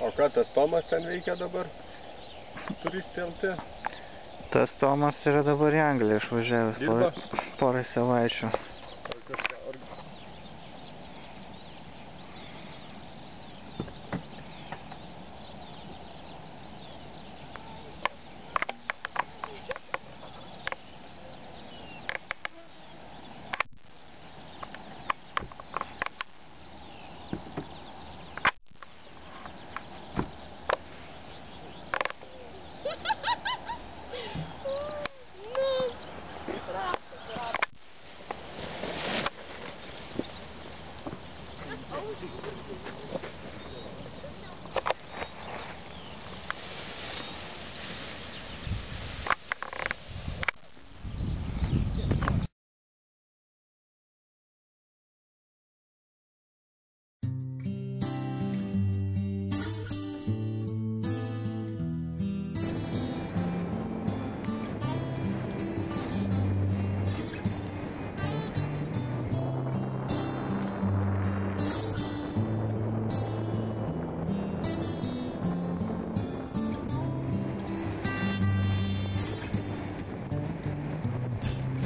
O ką tas Tomas ten veikia dabar? Turistai LT? Tas Tomas yra dabar į Angliją išvažiavęs porą savaičių.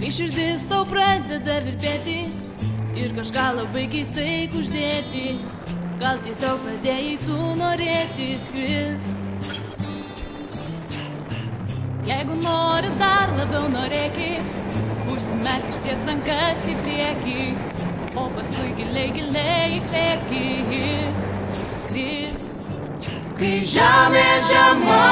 Kai širdis tau pradeda virpėti ir kažką labai keistai uždėti, gal tiesiog pradėjai tu norėti skrist. Jeigu nori dar labiau norėkit, užsimerk išties rankas į priekį, o paskui giliai giliai įkvėpkit, skrist. Kai žemė žemai,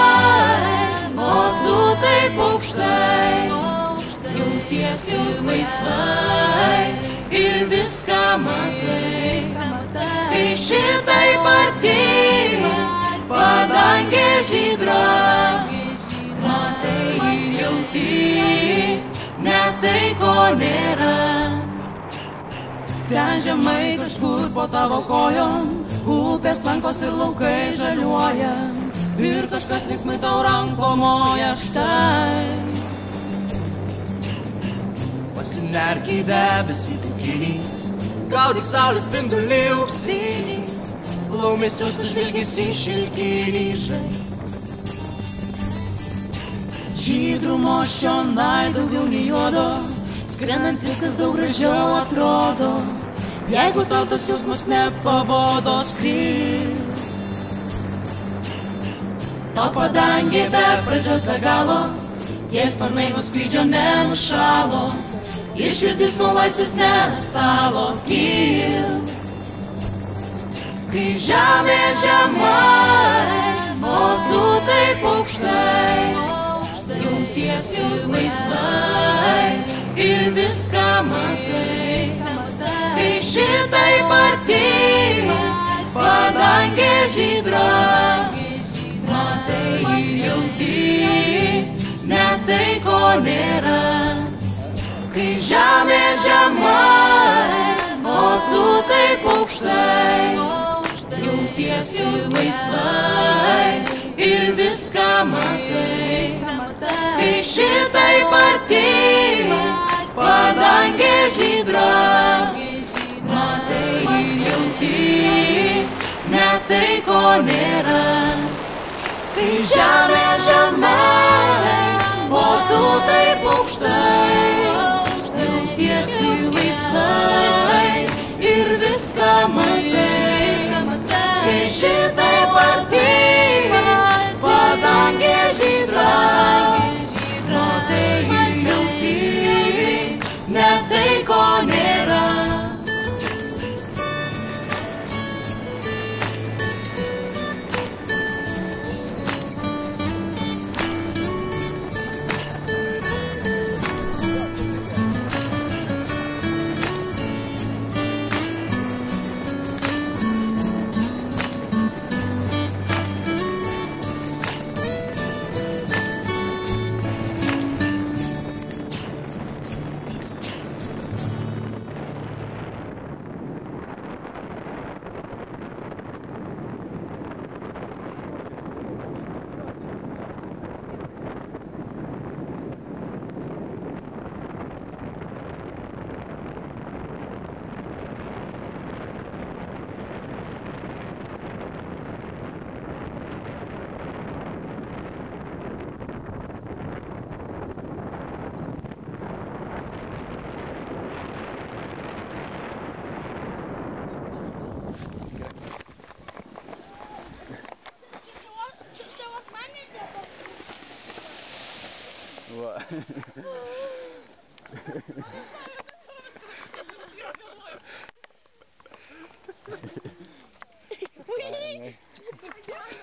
laisvai ir viską matai. Kai šitai arti, padangė žydra, matai ir jauti, net tai ko nėra. Ten žemai kažkur po tavo kojom, upės lankos ir laukai žaliuoja. Ir kažkas linksmai tau ranko moja štai. Pasinerk į debesį bukinį, gaudyk saulės spindulį auksinį, laumės jūs žvilgis į šilkinį žais. Žydrumo šionai daugiau nei juodo, skrendant viskas daug gražiau atrodo. Jeigu tau tas jausmas nepabodo skris, to padangė be pradžios be galo, jie sparnai nuo skrydžio nenušalo, ir širdis nuo laisvės nesalo kil. Kai žemė žemai, o tu taip aukštai, jautiesi laisvai ir viską matai. Kai šitai arti, padangė žydra, žemai, o tu taip aukštai, jautiesi laisvai ir viską matai. Kai šitai arti, padangė žydra, matai ir jauti, net tai ko nėra. Kai žemė žemai,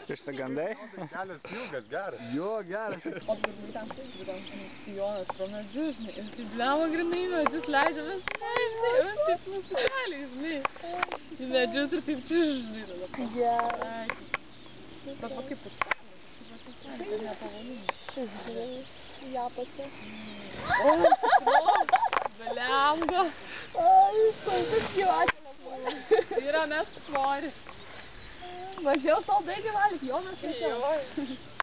Išsigandai? Kelias ilgas, geras. Jo, geras. O pirmai ten kaip būdavo, Jonas pro medžius, žinai, ir kaip bliavo grinai medžius leidžiamės, nežinai, ir taip nusikeliai, žinai, į medžius ir taip čiž, žinai, tada. Gerai. Bet va kaip sakoma, tai nepavojinga. Šiaip, žinai, ją pačią. O, blemba. Ai, sunkus gyvatė buvo. Yra mes svorį. Mažiau saldainių valgyt, Jonas tai čia. Jo.